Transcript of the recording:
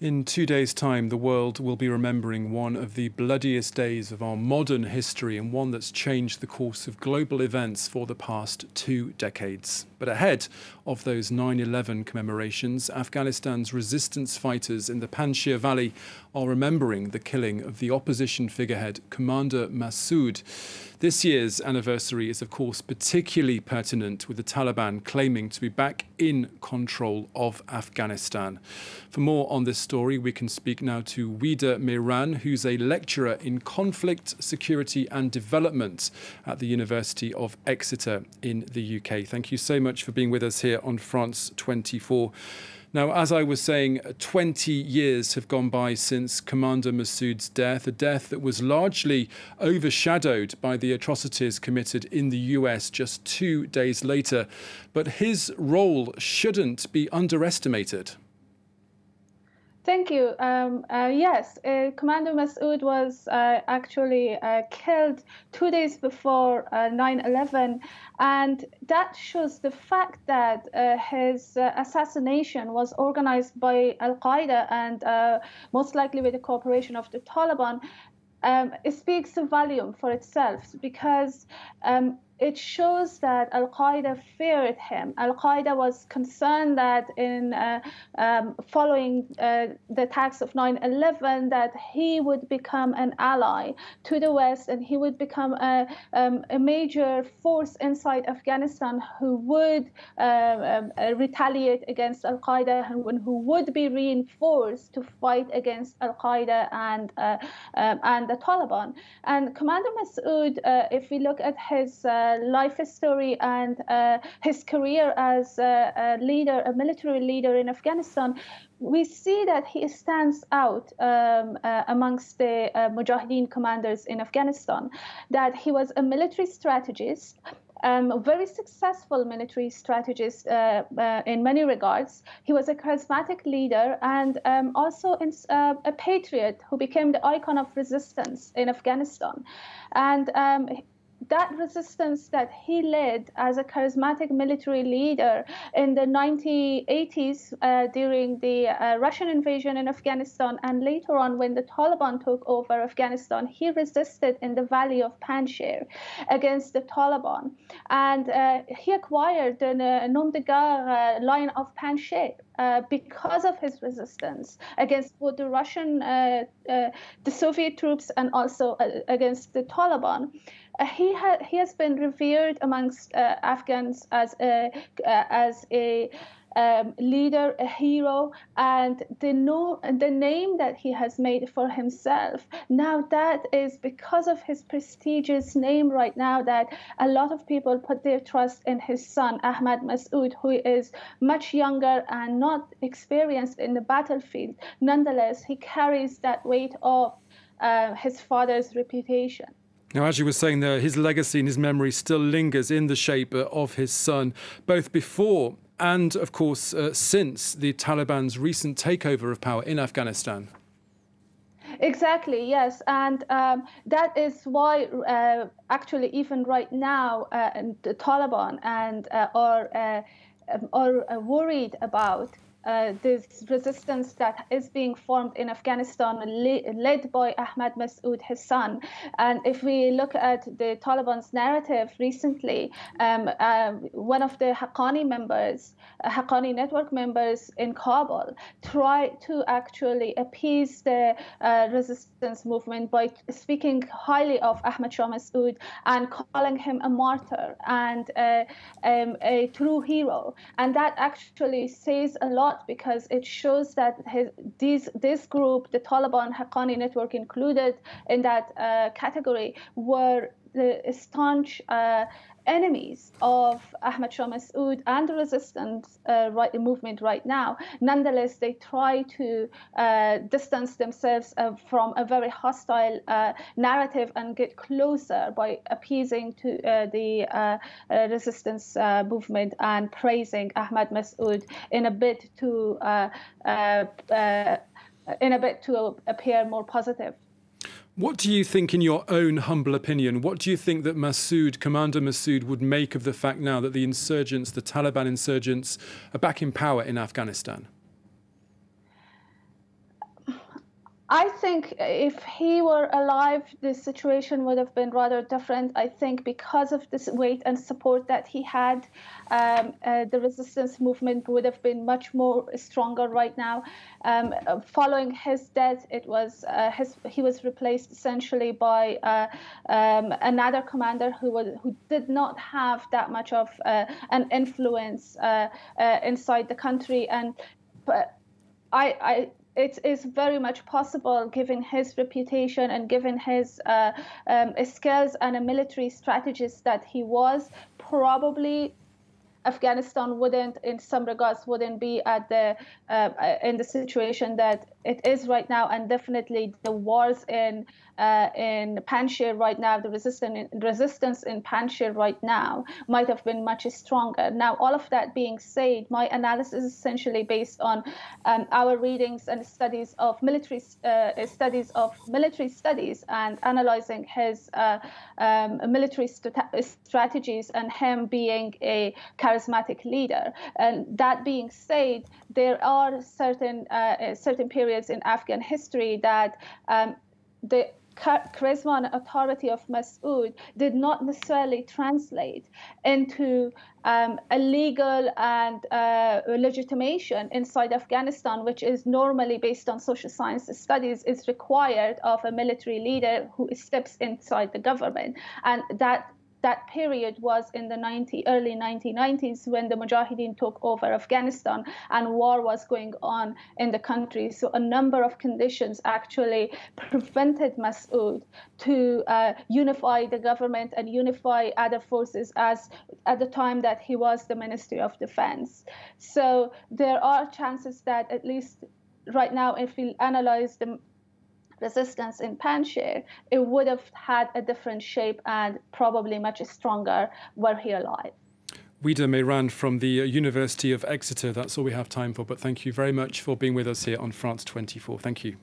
In two days' time, the world will be remembering one of the bloodiest days of our modern history and one that's changed the course of global events for the past two decades. But ahead of those 9 11 commemorations, Afghanistan's resistance fighters in the Panjshir Valley are remembering the killing of the opposition figurehead, Commander Massoud. This year's anniversary is, of course, particularly pertinent with the Taliban claiming to be back in control of Afghanistan. For more on this story, we can speak now to Weeda Mehran, who's a lecturer in conflict, security, and development at the University of Exeter in the UK. Thank you so much for being with us here on France 24. Now, as I was saying, uh, 20 years have gone by since Commander Massoud's death, a death that was largely overshadowed by the atrocities committed in the US just two days later. But his role shouldn't be underestimated. Thank you. Um, uh, yes, uh, Commander Massoud was uh, actually uh, killed two days before uh, 9 11, and that shows the fact that uh, his assassination was organized by Al Qaeda and most likely with the cooperation of the Taliban. Um, it speaks a volume for itself because um, it shows that Al Qaeda feared him. Al Qaeda was concerned that in uh, um, following uh, the attacks of 9 11, that he would become an ally to the West and he would become a, um, a major force inside Afghanistan who would uh, um, uh, retaliate against Al Qaeda and who would be reinforced to fight against Al Qaeda and, uh, um, and the Taliban. And Commander Massoud, if we look at his life story and uh, his career as a, a, leader, a military leader in Afghanistan, we see that he stands out um, uh, amongst the uh, Mujahideen commanders in Afghanistan, that he was a military strategist. Um, a very successful military strategist uh, uh, in many regards. He was a charismatic leader and um, also in, uh, a patriot who became the icon of resistance in Afghanistan. And um, that resistance that he led as a charismatic military leader in the 1980s uh, during the uh, Russian invasion in Afghanistan and later on when the Taliban took over Afghanistan, he resisted in the valley of Panjshir against the Taliban. And uh, he acquired the Nom de Guerre uh, Lion of Panjshir. Uh, because of his resistance against both the Russian, uh, uh, the Soviet troops, and also against the Taliban. He, ha- he has been revered amongst Afghans as a, as a um, leader, a hero, and the no, the name that he has made for himself. Now that is because of his prestigious name right now that a lot of people put their trust in his son Ahmad Massoud, who is much younger and not experienced in the battlefield. Nonetheless, he carries that weight of uh, his father's reputation. Now, as you were saying there, his legacy and his memory still lingers in the shape of his son, both before and, of course, uh, since the Taliban's recent takeover of power in Afghanistan. Exactly, yes. And um, that is why, uh, actually, even right now, uh, the Taliban and uh, are, uh, are uh, worried about uh, this resistance that is being formed in Afghanistan, le- led by Ahmad Massoud his son. And if we look at the Taliban's narrative recently, um, uh, one of the Haqqani members, uh, Haqqani network members in Kabul, tried to actually appease the uh, resistance movement by speaking highly of Ahmad Shah Massoud and calling him a martyr and uh, um, a true hero. And that actually says a lot because it shows that his, these, this group, the Taliban Haqqani network included in that uh, category, were the staunch uh, enemies of Ahmad Shah Massoud and the resistance uh, right, movement right now. Nonetheless, they try to uh, distance themselves uh, from a very hostile uh, narrative and get closer by appeasing to uh, the uh, resistance movement and praising Ahmad Massoud in a bit to in a bit to appear more positive. What do you think, in your own humble opinion, what do you think that Massoud, Commander Massoud, would make of the fact now that the insurgents, the Taliban insurgents, are back in power in Afghanistan? I think if he were alive, the situation would have been rather different. I think because of this weight and support that he had, um, uh, the resistance movement would have been much more stronger right now. Um, following his death, it was uh, his, he was replaced essentially by uh, um, another commander who was who did not have that much of uh, an influence uh, uh, inside the country and. I, I it is very much possible, given his reputation and given his uh, um, skills and a military strategist that he was, probably Afghanistan wouldn't, in some regards, wouldn't be at the uh, in the situation that it is right now, and definitely the wars in uh, in Panjshir right now, the resistance resistance in Panjshir right now might have been much stronger. Now, all of that being said, my analysis is essentially based on um, our readings and studies of military uh, studies of military studies and analyzing his uh, um, military st- strategies and him being a charismatic leader. And that being said, there are certain uh, certain periods in Afghan history that um, the charisma and authority of Massoud did not necessarily translate into um, a legal and uh, legitimation inside Afghanistan, which is normally based on social science studies, is required of a military leader who steps inside the government. And that that period was in the 90, early 1990s when the Mujahideen took over Afghanistan and war was going on in the country. So a number of conditions actually prevented Massoud to uh, unify the government and unify other forces as at the time that he was the Ministry of Defense. So there are chances that at least right now, if we analyze the resistance in Panjshir, it would have had a different shape and probably much stronger were he alive. Weeda Mehran from the uh, University of Exeter. That's all we have time for, but thank you very much for being with us here on France 24. Thank you.